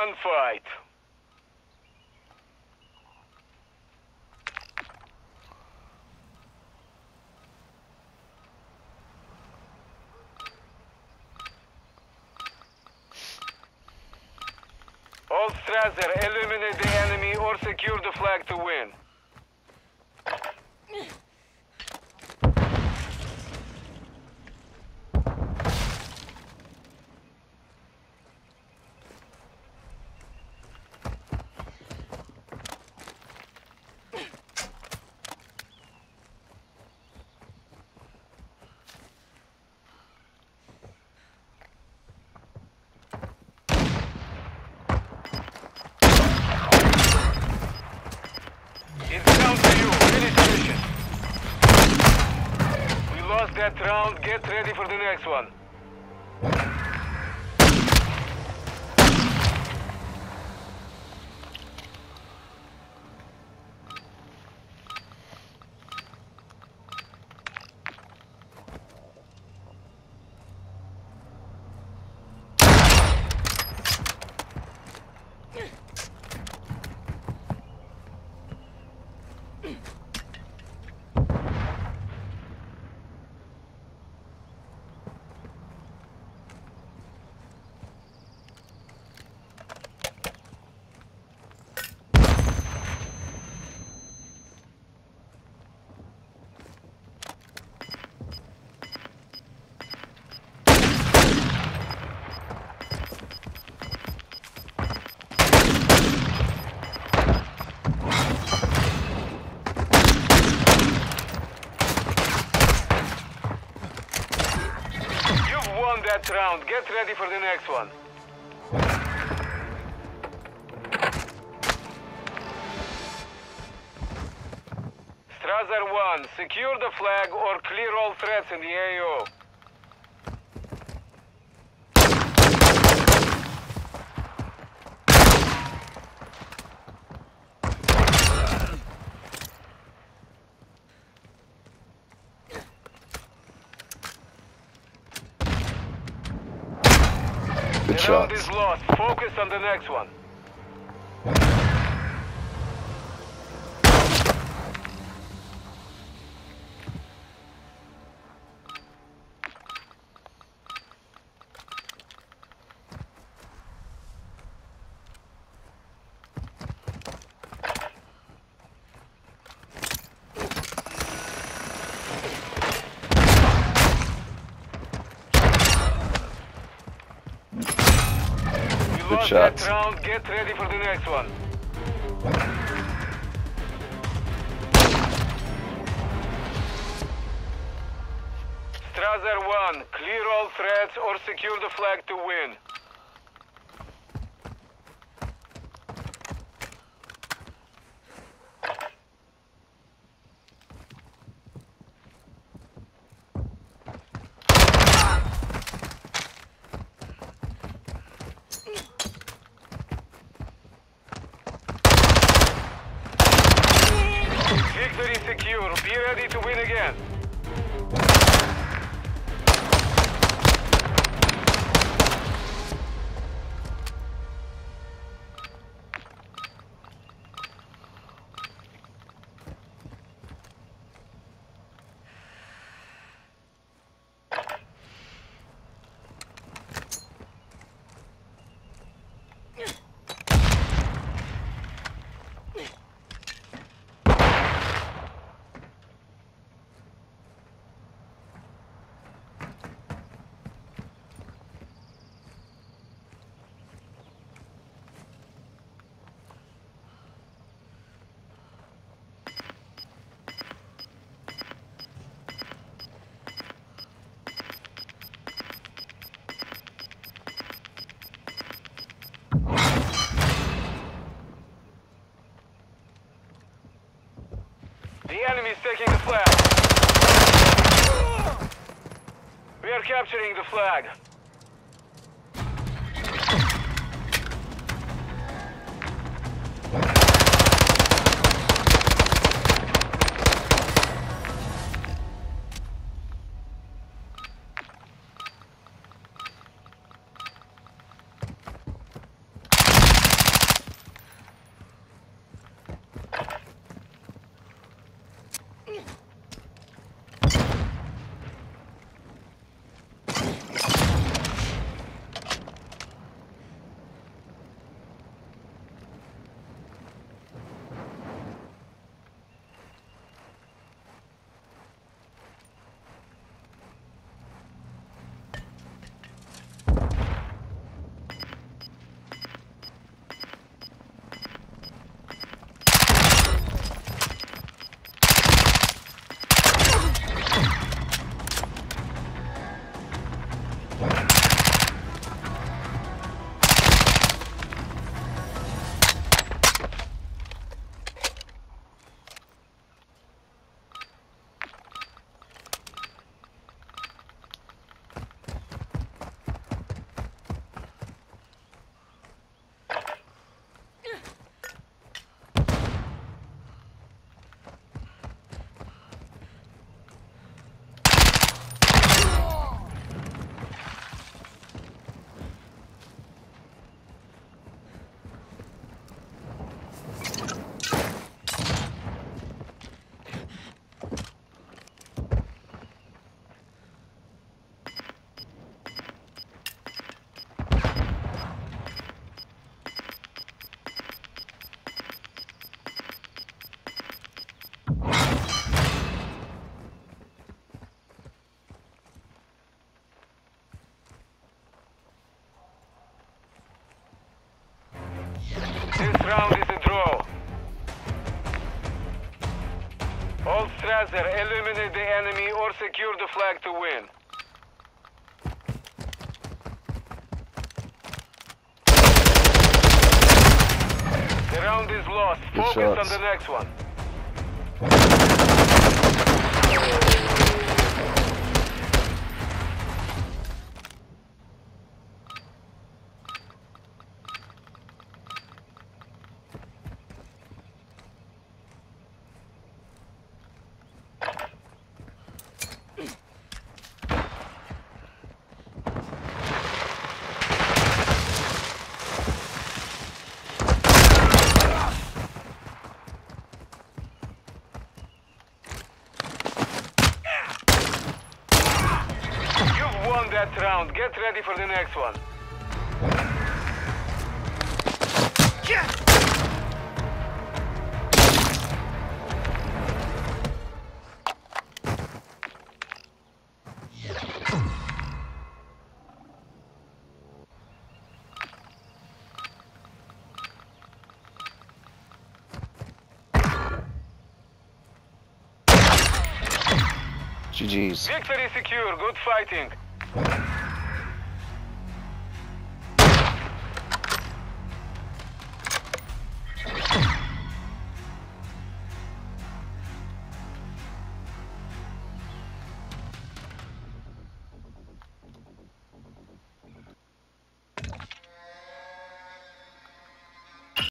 gunfight. All Strasser, eliminate the enemy or secure the flag to win. It's down to you. Finish the mission. We lost that round. Get ready for the next one. That round. Get ready for the next one. Strasser 1, secure the flag or clear all threats in the AO. Shots. Focus on the next one. We Good shots. that round. Get ready for the next one. Strasser 1, clear all threats or secure the flag to win. Victory secure. Be ready to win again. The enemy taking the flag. We are capturing the flag. Strasser, eliminate the enemy or secure the flag to win. The round is lost. Focus on the next one. You've won that round. Get ready for the next one. Yeah. GG's. Victory secure. Good fighting.